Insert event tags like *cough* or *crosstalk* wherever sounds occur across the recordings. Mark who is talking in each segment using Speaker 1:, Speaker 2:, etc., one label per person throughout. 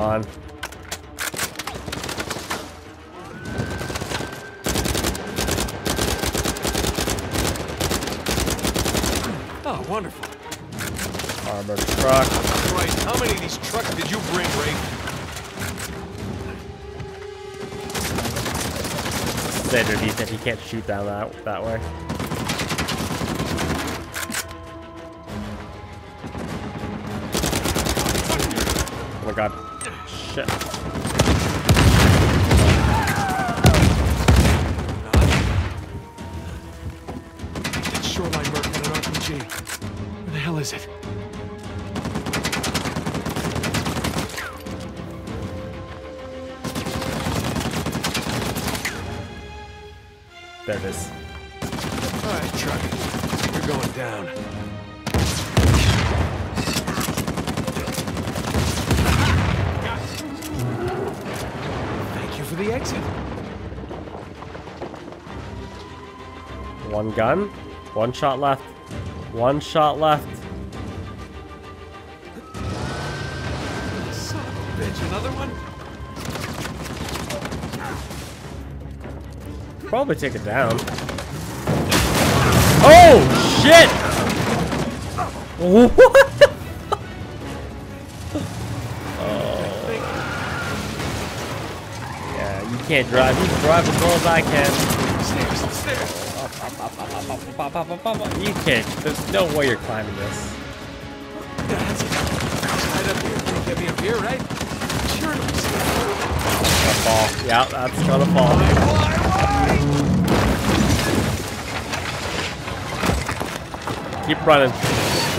Speaker 1: on.
Speaker 2: Oh, wonderful.
Speaker 1: Armored truck.
Speaker 2: Christ, how many of these trucks did you bring, Ray?
Speaker 1: Standard Ethan, he can't shoot down that that way. God. Shit.
Speaker 2: That shoreline merc had an RPG. Where the hell is it?
Speaker 1: There it is.
Speaker 2: All right, truck. You're going down. For the exit.
Speaker 1: One gun. One shot left. One shot left.
Speaker 2: Son of a bitch, another one?
Speaker 1: Probably take it down. Oh shit! *laughs* What? Can't drive. You can drive as well as I can. You can't. There's no way you're climbing this.
Speaker 2: Yeah, that's it.
Speaker 1: Gonna fall. Yeah, that's gonna fall. Keep running.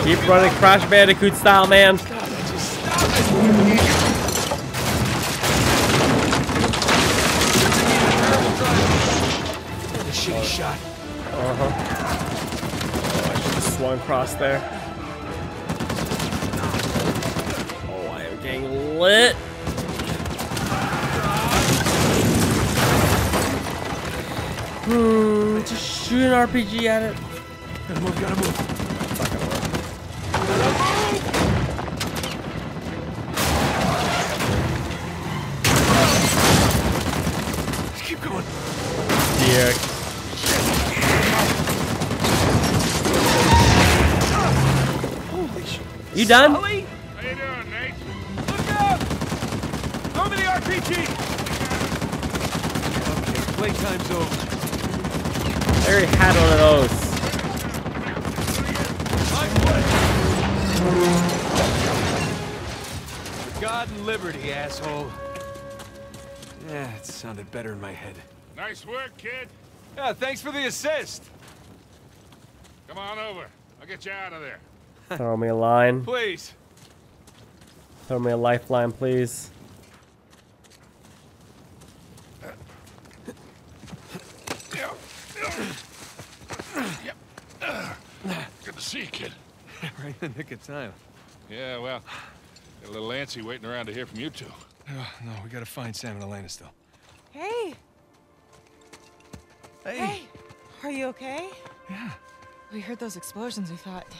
Speaker 1: Keep running, Crash Bandicoot style, man.
Speaker 2: What a
Speaker 1: across there. Oh, I am getting lit. Hmm, just shoot an RPG at it.
Speaker 2: Gotta move, gotta move.
Speaker 1: It's not gonna work.
Speaker 2: Just keep going.
Speaker 1: Dear. You done?
Speaker 2: Sully?
Speaker 3: How you doing, Nate?
Speaker 2: Look out! Throw me the RPG! Okay, playtime's over.
Speaker 1: I already had one of those.
Speaker 2: For God and liberty, asshole. Yeah, it sounded better in my head.
Speaker 3: Nice work, kid.
Speaker 2: Yeah, thanks for the assist.
Speaker 3: Come on over. I'll get you out of there.
Speaker 1: Throw me a line.
Speaker 2: Please.
Speaker 1: Throw me a lifeline, please.
Speaker 3: Good to see you, kid. *laughs*
Speaker 2: right in the nick of time.
Speaker 3: Yeah, well, got a little antsy waiting around to hear from you two.
Speaker 2: Oh, no, we gotta find Sam and Elena still.
Speaker 4: Hey, hey, are you okay?
Speaker 2: Yeah,
Speaker 4: We heard those explosions. We thought
Speaker 2: yeah,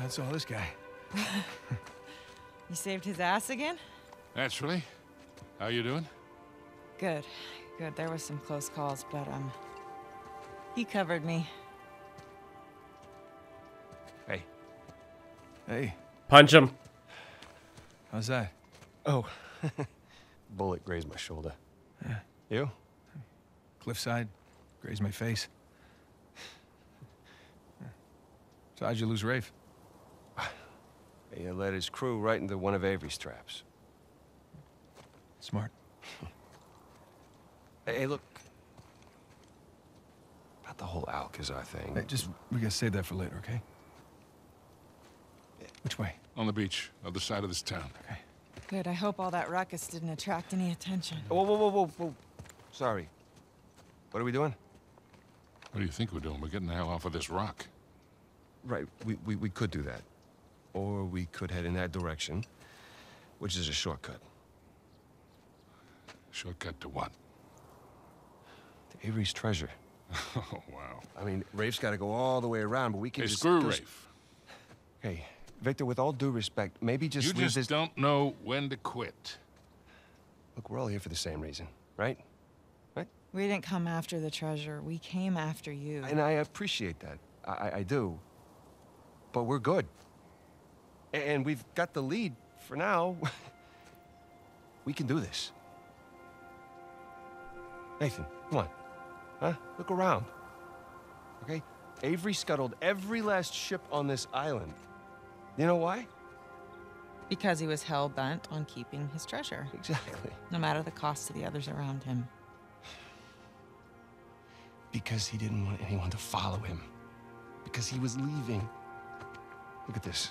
Speaker 2: that's all this guy. *laughs*
Speaker 4: you saved his ass again.
Speaker 3: Naturally. How you doing?
Speaker 4: Good, good. There was some close calls, but um, he covered me.
Speaker 2: Hey. Hey,
Speaker 1: Punch him.
Speaker 2: how's that? Oh, *laughs*
Speaker 5: Bullet grazed my shoulder.
Speaker 2: Yeah.
Speaker 5: You?
Speaker 2: cliffside, grazed my face. *laughs* So how'd you lose Rafe?
Speaker 5: He led his crew right into one of Avery's traps.
Speaker 2: Smart.
Speaker 5: Hey, hey, look. About the whole Alcazar thing.
Speaker 2: Hey, just, we gotta save that for later, okay? Which way?
Speaker 3: On the beach, other side of this town.
Speaker 2: Okay.
Speaker 4: Good. I hope all that ruckus didn't attract any attention.
Speaker 5: Whoa, whoa, whoa, whoa, whoa. Sorry. What are we doing?
Speaker 3: What do you think we're doing? We're getting the hell off of this rock.
Speaker 5: Right, we, we, we could do that. Or we could head in that direction, which is a shortcut.
Speaker 3: Shortcut to what?
Speaker 5: To Avery's treasure. *laughs*
Speaker 3: Oh, wow.
Speaker 5: I mean, Rafe's got to go all the way around, but we can
Speaker 3: Hey,
Speaker 5: just...
Speaker 3: screw
Speaker 5: do s-
Speaker 3: Rafe.
Speaker 5: Hey, Victor, with all due respect, maybe just
Speaker 3: You
Speaker 5: leave
Speaker 3: just
Speaker 5: this...
Speaker 3: don't know when to quit.
Speaker 5: Look, we're all here for the same reason, right? Right?
Speaker 4: We didn't come after the treasure. We came after you.
Speaker 5: And I appreciate that. I, I- I do. But we're good. And we've got the lead for now. *laughs* we can do this. Nathan, come on. Huh? Look around. Okay? Avery scuttled every last ship on this island. You know why?
Speaker 4: Because he was hell bent on keeping his treasure,
Speaker 5: Exactly.
Speaker 4: no matter the cost to the others around him.
Speaker 5: Because he didn't want anyone to follow him. Because he was leaving. Look at this.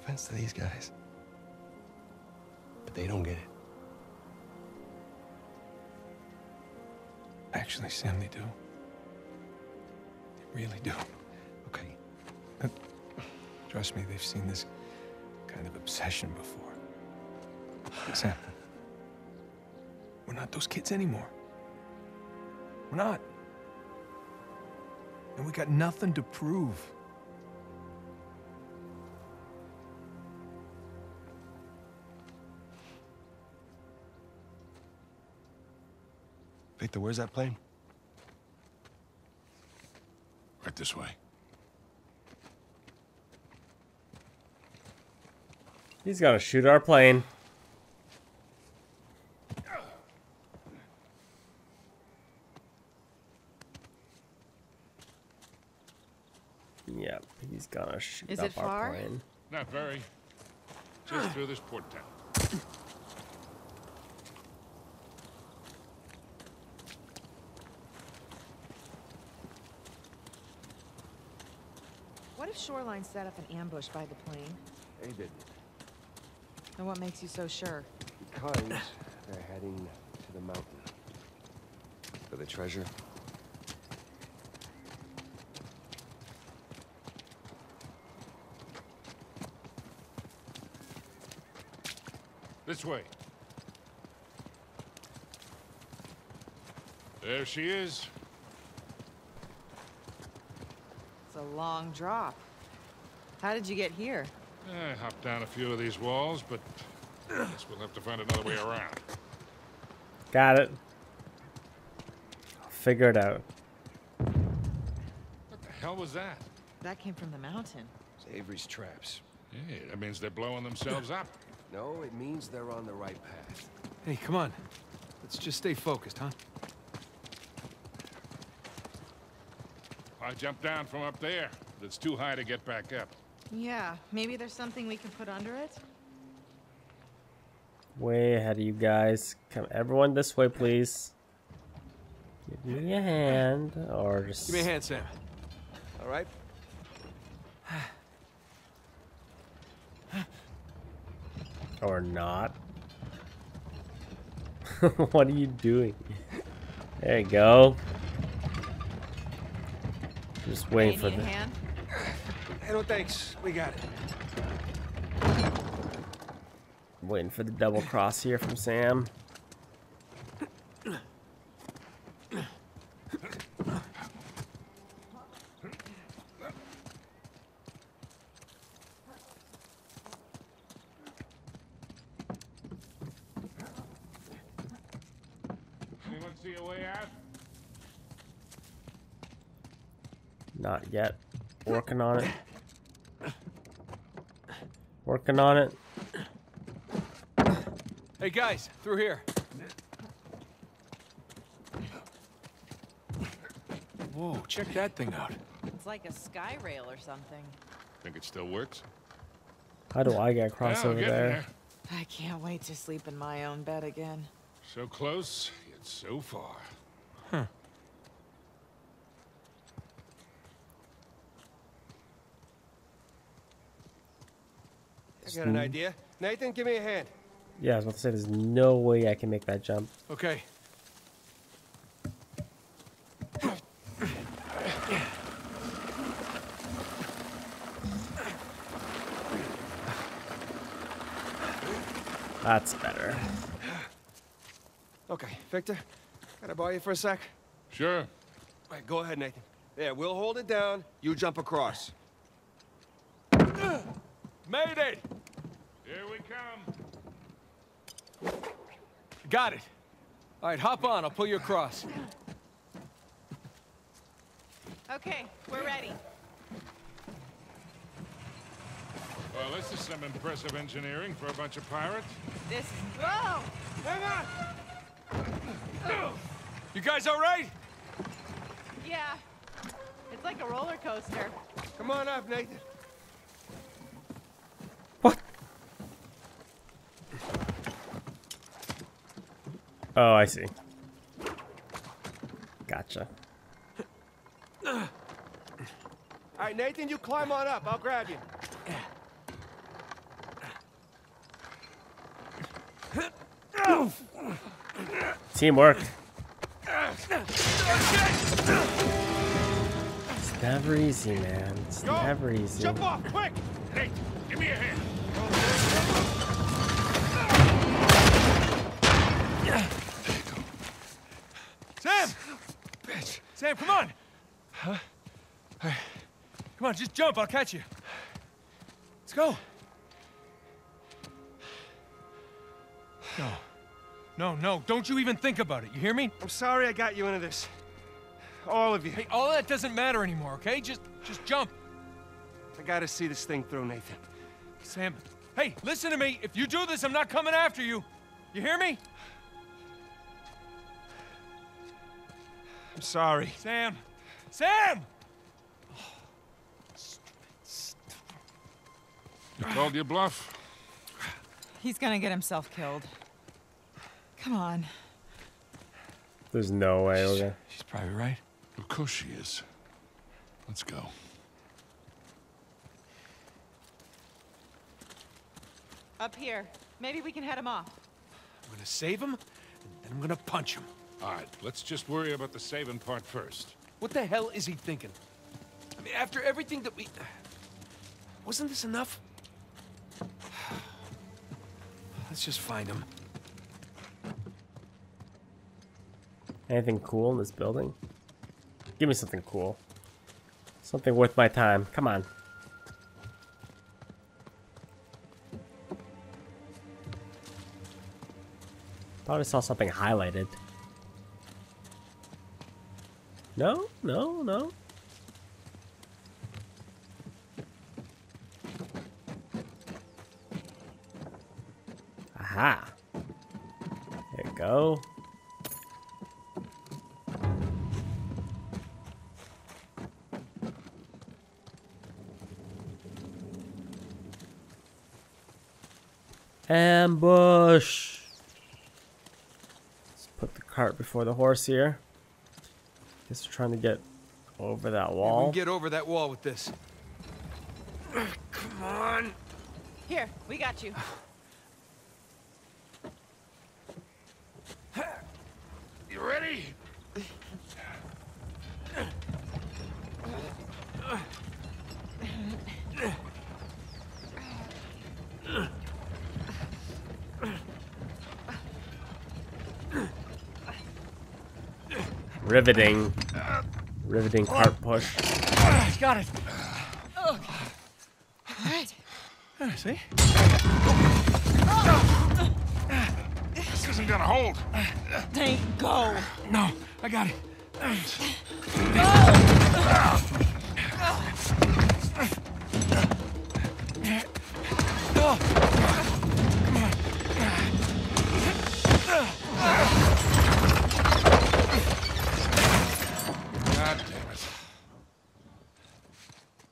Speaker 5: Offense to these guys. But they don't get it.
Speaker 2: Actually, Sam, they do. They really do.
Speaker 5: Okay.
Speaker 2: Trust me, they've seen this kind of obsession before. Sam, we're not those kids anymore. We're not. And we got nothing to prove.
Speaker 5: Victor, where's that plane?
Speaker 3: Right this way.
Speaker 1: He's gonna shoot our plane. Yep, he's gonna shoot
Speaker 4: Is
Speaker 1: up
Speaker 4: it
Speaker 1: our
Speaker 4: far?
Speaker 1: plane.
Speaker 3: Not very. Just through this port town.
Speaker 6: Shoreline set up an ambush by the plane?
Speaker 5: They didn't.
Speaker 6: And what makes you so sure?
Speaker 5: Because they're heading to the mountain. For the treasure.
Speaker 3: This way. There she is.
Speaker 6: It's a long drop. How did you get here?
Speaker 3: Eh, I hopped down a few of these walls, but I guess we'll have to find another way around.
Speaker 1: Got it. I'll figure it out.
Speaker 3: What the hell was that?
Speaker 6: That came from the mountain.
Speaker 5: It's Avery's traps.
Speaker 3: Yeah, that means they're blowing themselves up.
Speaker 5: No, it means they're on the right path.
Speaker 2: Hey, come on. Let's just stay focused, huh?
Speaker 3: I jumped down from up there. but It's too high to get back up.
Speaker 6: Yeah, maybe there's something we can put under it?
Speaker 1: Way ahead of you guys. Come, everyone, this way, please. Give me a hand, or just.
Speaker 2: Give me a hand, Sam.
Speaker 5: All right? *sighs*
Speaker 1: Or not. *laughs* what are you doing? There you go. Just waiting for the.
Speaker 6: a hand?
Speaker 2: Hey, no thanks. We got it.
Speaker 1: Waiting for the double cross here from Sam.
Speaker 3: Anyone see a way out?
Speaker 1: Not yet. Working on it. Working on it.
Speaker 2: Hey, guys, through here. Whoa, check that thing out.
Speaker 6: It's like a sky rail or something.
Speaker 3: Think it still works?
Speaker 1: How do I get across
Speaker 3: Well,
Speaker 1: over
Speaker 3: getting
Speaker 1: there?
Speaker 6: I can't wait to sleep in my own bed again.
Speaker 3: So close, yet so far.
Speaker 5: I got an idea. Nathan, give me a hand.
Speaker 1: Yeah, I was about to say, there's no way I can make that jump.
Speaker 2: Okay.
Speaker 1: That's better.
Speaker 5: Okay, Victor, can I borrow you for a sec?
Speaker 3: Sure.
Speaker 5: All right, go ahead, Nathan. There, we'll hold it down. You jump across.
Speaker 2: Made it!
Speaker 3: Here we come.
Speaker 2: Got it. All right, hop on. I'll pull you across.
Speaker 6: Okay, we're ready.
Speaker 3: Well, this is some impressive engineering for a bunch of pirates.
Speaker 6: This. Whoa!
Speaker 5: Hang on!
Speaker 2: You guys all right?
Speaker 6: Yeah. It's like a roller coaster.
Speaker 5: Come on up, Nathan.
Speaker 1: Oh, I see. Gotcha.
Speaker 5: All right, Nathan, you climb on up. I'll grab you.
Speaker 1: Teamwork. It's never easy, man. It's
Speaker 5: Go.
Speaker 1: never easy.
Speaker 5: Jump off, quick!
Speaker 3: Nate, give me a hand.
Speaker 2: Sam, come on! Huh? Come on, just jump. I'll catch you. Let's go. No. No, no. Don't you even think about it. You hear me?
Speaker 5: I'm sorry I got you into this. All of you.
Speaker 2: Hey, all that doesn't matter anymore, okay? Just, just jump.
Speaker 5: I gotta see this thing through, Nathan.
Speaker 2: Sam, hey, listen to me. If you do this, I'm not coming after you. You hear me?
Speaker 5: I'm sorry.
Speaker 2: Sam! Sam!
Speaker 3: You called your bluff?
Speaker 4: He's gonna get himself killed. Come on.
Speaker 1: There's no way, okay.
Speaker 2: She's probably right.
Speaker 3: Of course she is. Let's go.
Speaker 6: Up here. Maybe we can head him off.
Speaker 2: I'm gonna save him, and then I'm gonna punch him.
Speaker 3: All right, let's just worry about the saving part first.
Speaker 2: What the hell is he thinking? I mean, after everything that we... Wasn't this enough? *sighs* Let's just find him.
Speaker 1: Anything cool in this building? Give me something cool. Something worth my time. Come on. Thought I saw something highlighted. No, no, no. Aha. There you go. Ambush! Let's put the cart before the horse here. Guess we're trying to get over that
Speaker 2: We
Speaker 1: wall.
Speaker 2: can get over that wall with this. Come on.
Speaker 6: Here, we got you. *sighs* *sighs* *sighs*
Speaker 3: You
Speaker 1: Riveting. Riveting cart push.
Speaker 2: Got it.
Speaker 4: All right.
Speaker 2: See?
Speaker 3: This isn't gonna hold.
Speaker 4: Nate, go.
Speaker 2: No, I got it.
Speaker 3: God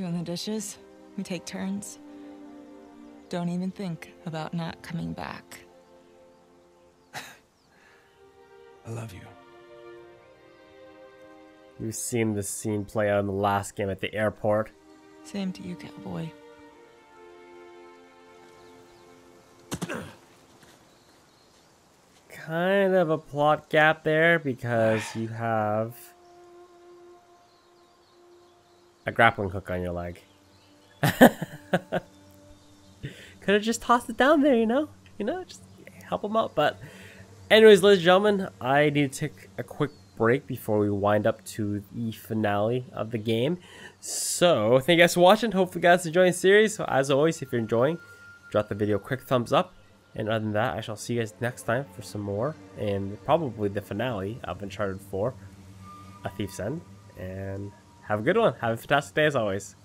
Speaker 4: Doing the dishes, we take turns. Don't even think about not coming back. *laughs*
Speaker 2: I love you.
Speaker 1: We've seen this scene play out in the last game at the airport.
Speaker 4: Same to you, cowboy.
Speaker 1: Kind of a plot gap there because you have a grappling hook on your leg. *laughs* Could have just tossed it down there, you know? You know, just help him out. But, anyways, ladies and gentlemen, I need to take a quick break before we wind up to the finale of the game. So, thank you guys for watching. Hopefully, you guys enjoying the series. As always, if you're enjoying, drop the video a quick thumbs up. And other than that, I shall see you guys next time for some more, and probably the finale of Uncharted 4, A Thief's End. And have a good one. Have a fantastic day as always.